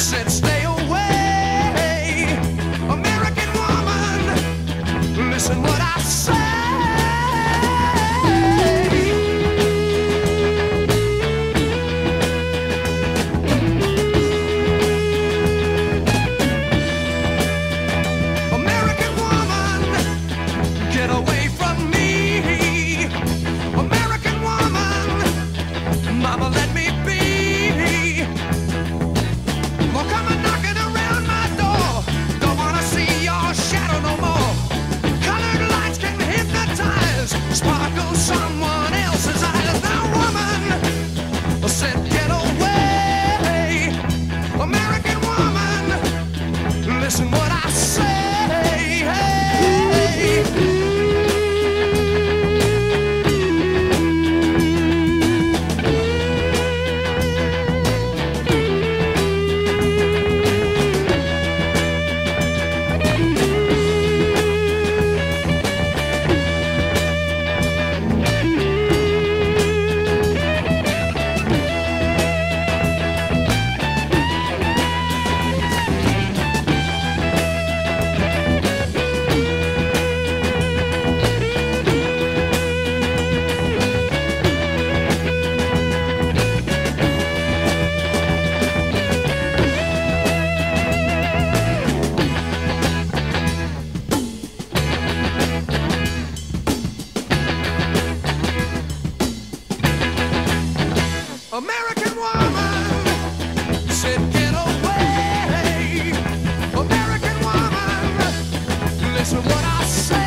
said, stay away. American woman, listen what I say. Listen what I say.